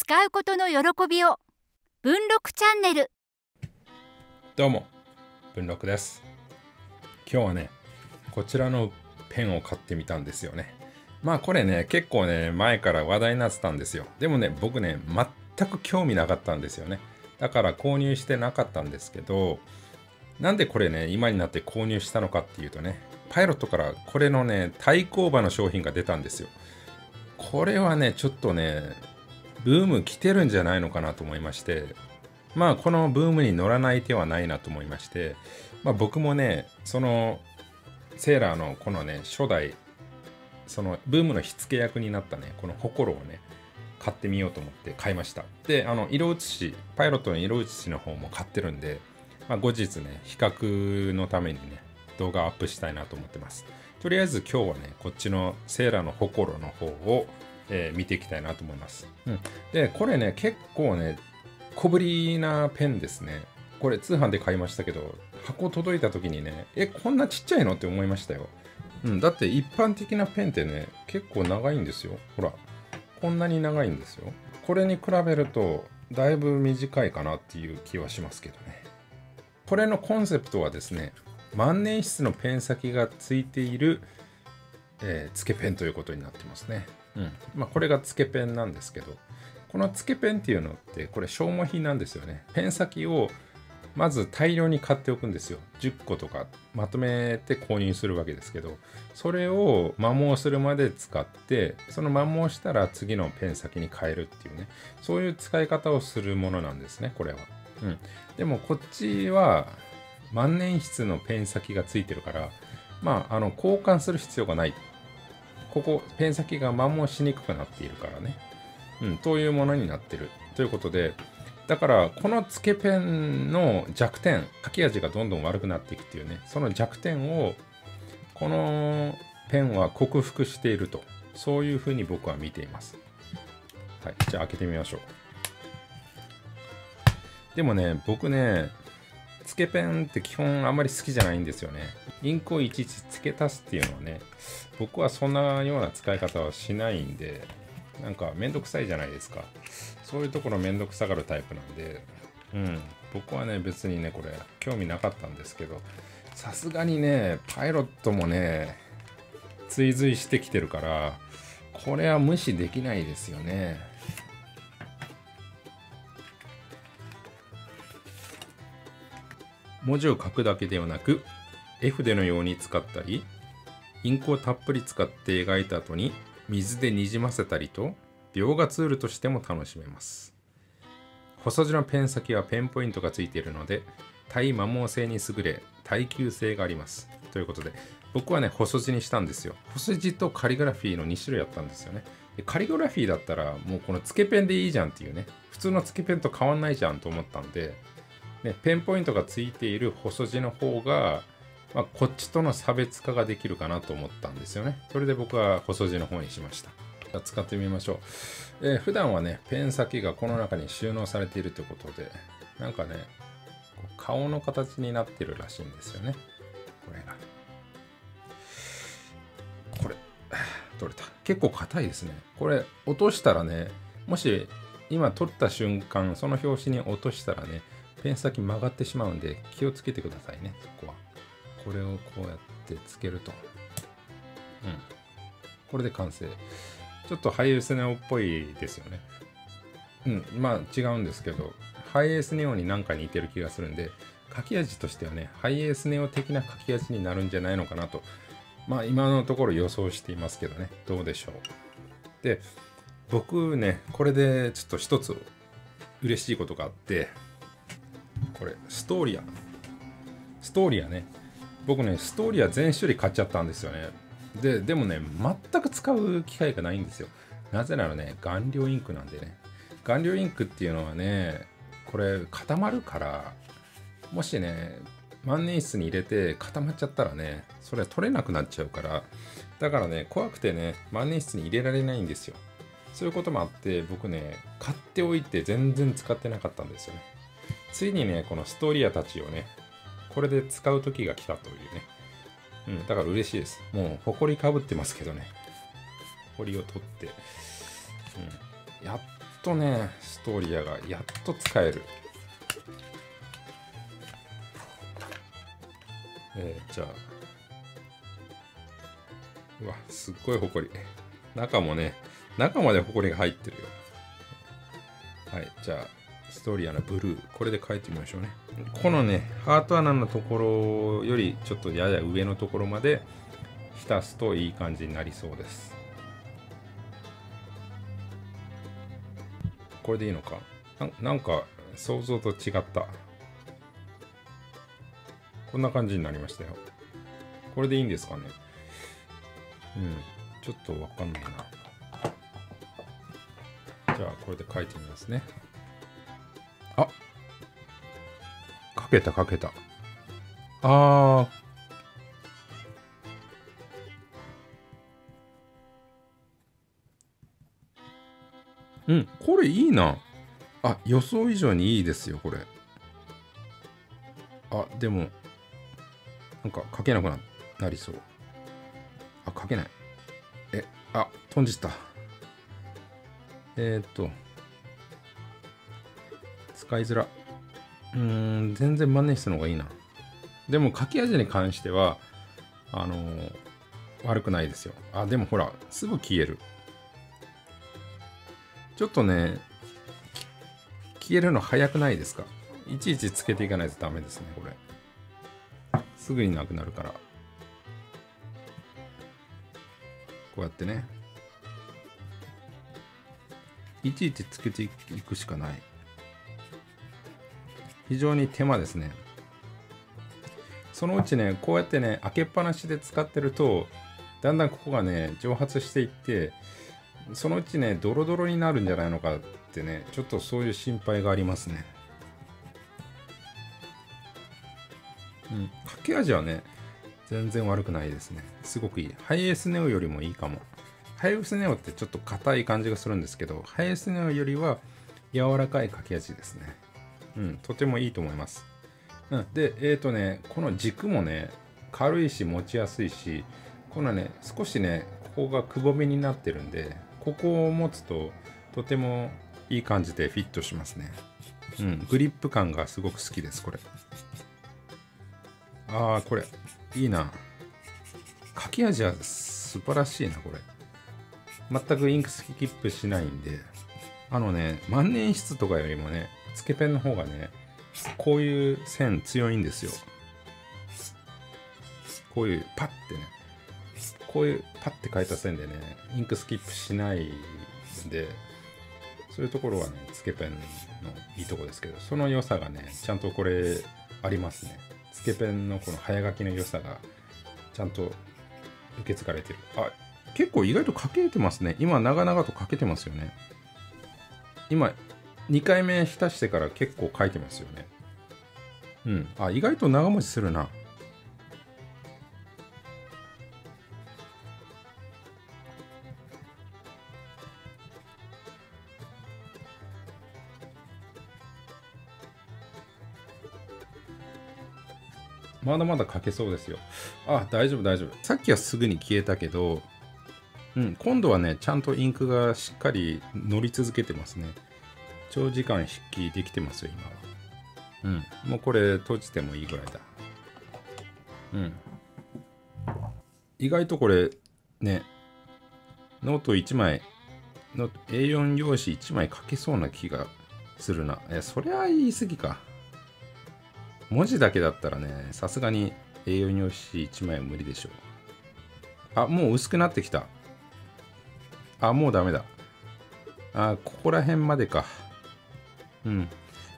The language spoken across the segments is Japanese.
使うことの喜びを。文録チャンネル。どうも文録です。今日はねこちらのペンを買ってみたんですよね。まあこれね結構ね前から話題になってたんですよ。でもね僕ね全く興味なかったんですよね。だから購入してなかったんですけどなんでこれね今になって購入したのかっていうとねパイロットからこれのね対抗馬の商品が出たんですよ。これはねちょっとねブーム来てるんじゃないのかなと思いましてまあこのブームに乗らない手はないなと思いましてまあ僕もねそのセーラーのこのね初代そのブームの火付け役になったねこのホコロをね買ってみようと思って買いました。であの色写しパイロットの色写しの方も買ってるんで、まあ、後日ね比較のためにね動画アップしたいなと思ってます。とりあえず今日はねこっちのセーラーのホコロの方を、えー、見ていきたいなと思います、うん、でこれね結構ね小ぶりなペンですね。これ通販で買いましたけど箱届いた時にねえこんなちっちゃいのって思いましたよ。うん、だって一般的なペンってね結構長いんですよ。ほらこんなに長いんですよ。これに比べるとだいぶ短いかなっていう気はしますけどね。これのコンセプトはですね万年筆のペン先がついている、えー、つけペンということになってますね。うんまあ、これがつけペンなんですけどこのつけペンっていうのってこれ消耗品なんですよね。ペン先をまず大量に買っておくんですよ。10個とかまとめて購入するわけですけど、それを摩耗するまで使って、その摩耗したら次のペン先に変えるっていうね、そういう使い方をするものなんですね、これは。うん。でもこっちは万年筆のペン先がついてるから、まあ、あの、交換する必要がない。ここ、ペン先が摩耗しにくくなっているからね。うん、というものになってる。ということで、だからこのつけペンの弱点書き味がどんどん悪くなっていくっていうねその弱点をこのペンは克服しているとそういうふうに僕は見ていますはいじゃあ開けてみましょうでもね僕ねつけペンって基本あんまり好きじゃないんですよね。インクをいちいち付け足すっていうのはね僕はそんなような使い方はしないんでなんかめんどくさいじゃないですか。そういうところめんどくさがるタイプなんでうん。僕はね別にねこれ興味なかったんですけどさすがにねパイロットもね追随してきてるからこれは無視できないですよね。文字を書くだけではなく絵筆のように使ったりインクをたっぷり使って描いた後に水でにじませたりと描画ツールとしても楽しめます。細字のペン先はペンポイントがついているので耐摩耗性に優れ耐久性があります。ということで僕はね細字にしたんですよ。細字とカリグラフィーの2種類あったんですよね。でカリグラフィーだったらもうこのつけペンでいいじゃんっていうね普通のつけペンと変わんないじゃんと思ったんで、ね、ペンポイントがついている細字の方がまあ、こっちとの差別化ができるかなと思ったんですよね。それで僕は細字の方にしました。使ってみましょう、えー、普段はね、ペン先がこの中に収納されているということで、なんかね、顔の形になってるらしいんですよね。これが。これ、取れた。結構硬いですね。これ、落としたらね、もし今取った瞬間、その表紙に落としたらね、ペン先曲がってしまうんで気をつけてくださいね、そこは。これをこうやってつけると。うん。これで完成。ちょっとハイエースネオっぽいですよね。うん。まあ違うんですけど、ハイエースネオに何か似てる気がするんで、書き味としてはね、ハイエースネオ的な書き味になるんじゃないのかなと。まあ今のところ予想していますけどね、どうでしょう。で、僕ね、これでちょっと一つ嬉しいことがあって、これ、ストーリア。ストーリアね、僕ねストーリーは全種類買っちゃったんですよね。ででもね全く使う機会がないんですよ。なぜならね顔料インクなんでね。顔料インクっていうのはねこれ固まるからもしね万年筆に入れて固まっちゃったらねそれは取れなくなっちゃうからだからね怖くてね万年筆に入れられないんですよ。そういうこともあって僕ね買っておいて全然使ってなかったんですよね。ついにねこのストーリアたちをねこれで使う時が来たというね。うん、だから嬉しいです。もう、ほこりかぶってますけどね。ほこりを取って、うん、やっとねストーリアがやっと使える。えー、じゃあ。うわすっごいほこり。中もね中までほこりが入ってるよ。はいじゃあ。ストーリアのブルーこれで書いてみましょうね。このねハート穴のところよりちょっとやや上のところまで浸すといい感じになりそうです。これでいいのか？ななんか想像と違った。こんな感じになりましたよ。これでいいんですかね？うんちょっとわかんないな。じゃあこれで書いてみますね。あかけたかけたあーうん、これいいな。あ、予想以上にいいですよ、これ。あ、でも、なんか書けなくななりそう。あ、書けない。え、あ、飛んじった。えー、っと、使いづら。うーん、全然万年筆の方がいいな。でも書き味に関しては、あのー、悪くないですよ。あ、でもほら、すぐ消える。ちょっとね、消えるの早くないですか？いちいちつけていかないとダメですね、これ。すぐになくなるから。こうやってね。いちいちつけていくしかない。非常に手間ですね。そのうちね、こうやってね、開けっぱなしで使ってると、だんだんここがね、蒸発していって、そのうちね、ドロドロになるんじゃないのかってね、ちょっとそういう心配がありますね。うん、駆け味はね、全然悪くないですね。すごくいい。ハイエースネオよりもいいかも。ハイエースネオってちょっと硬い感じがするんですけど、ハイエースネオよりは柔らかい駆け味ですね。うん、とてもいいと思います。うん、で、えっ、ー、とね、この軸もね、軽いし持ちやすいし、このね、少しね、ここがくぼみになってるんで、ここを持つととてもいい感じでフィットしますね。うん、グリップ感がすごく好きです、これ。ああ、これ、いいな。書き味は素晴らしいな、これ。全くインクスキップしないんで、あのね、万年筆とかよりもね、つけペンの方がね、こういう線強いんですよ。こういうパッてね、こういうパッて書いた線でね、インクスキップしないんで、そういうところはね、つけペンのいいとこですけど、その良さがね、ちゃんとこれありますね。つけペンのこの早書きの良さが、ちゃんと受け継がれてる。あ、結構意外と書けてますね。今、長々と書けてますよね。今、2回目浸してから結構書いてますよね。うん。あ、意外と長持ちするな。まだまだ書けそうですよ。あ、大丈夫大丈夫。さっきはすぐに消えたけど、うん、今度はね、ちゃんとインクがしっかり乗り続けてますね。長時間筆記できてますよ、今は。うん、もうこれ閉じてもいいぐらいだ。うん。意外とこれ、ね、ノート1枚、の A4 用紙1枚書けそうな気がするな。え、そりゃ言い過ぎか。文字だけだったらね、さすがに A4 用紙1枚は無理でしょう。あ、もう薄くなってきた。あ、もうダメだ。あ、ここら辺までか。うん。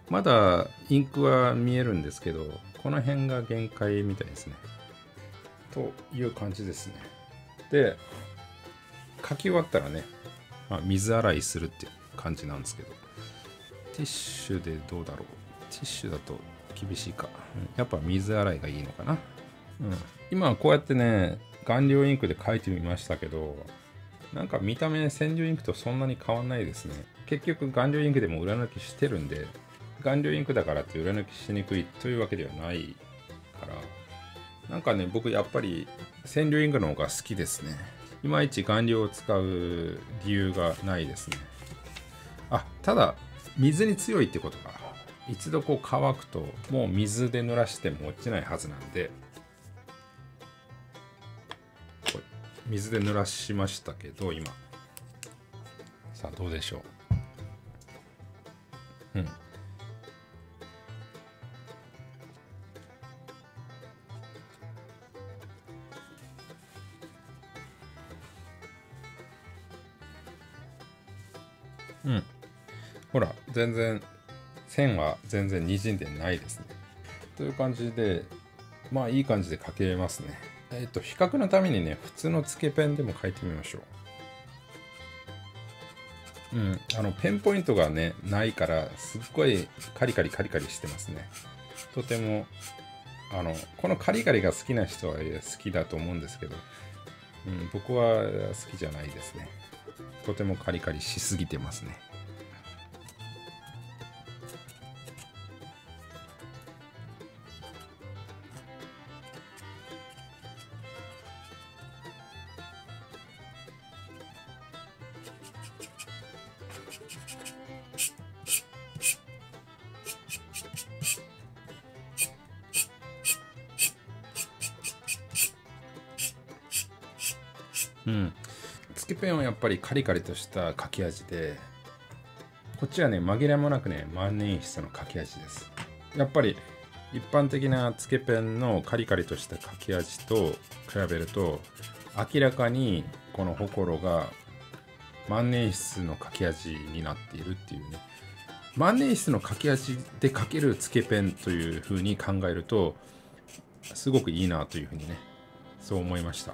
まだインクは見えるんですけど、この辺が限界みたいですね。という感じですね。で、書き終わったらね、まあ、水洗いするっていう感じなんですけど、ティッシュでどうだろう。ティッシュだと厳しいか、やっぱ水洗いがいいのかな、うん、今はこうやってね顔料インクで描いてみましたけどなんか見た目染料インクとそんなに変わんないですね。結局顔料インクでも裏抜きしてるんで顔料インクだからって裏抜きしにくいというわけではないから。なんかね僕やっぱり染料インクの方が好きですね。いまいち顔料を使う理由がないですね。あただ水に強いってことか。一度こう乾くともう水で濡らしても落ちないはずなんで。水で濡らしましたけど今。さあどうでしょう。うん。うん。ほら全然線は全然にじんでないですね。という感じでまあいい感じで書けますね。えっ、と比較のためにね普通のつけペンでも書いてみましょう。うんあのペンポイントがねないからすっごいカリカリカリカリしてますね。とてもあのこのカリカリが好きな人は好きだと思うんですけど、うん、僕は好きじゃないですね。とてもカリカリしすぎてますね。うん。つけペンはやっぱりカリカリとした書き味で、こっちはね、紛れもなくね、万年筆の書き味です。やっぱり一般的なつけペンのカリカリとした書き味と比べると、明らかにこのほころが万年筆の書き味になっているっていうね。万年筆の書き味で書けるつけペンというふうに考えると、すごくいいなというふうにね、そう思いました。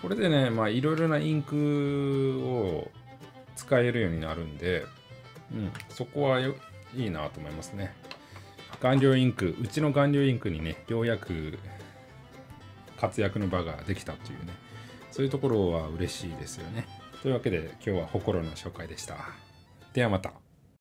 これでね、まあいろいろなインクを使えるようになるんで、うん、そこはよいいなと思いますね。顔料インク、うちの顔料インクにね、ようやく活躍の場ができたというね、そういうところは嬉しいですよね。というわけで今日はホコロの紹介でした。ではまた。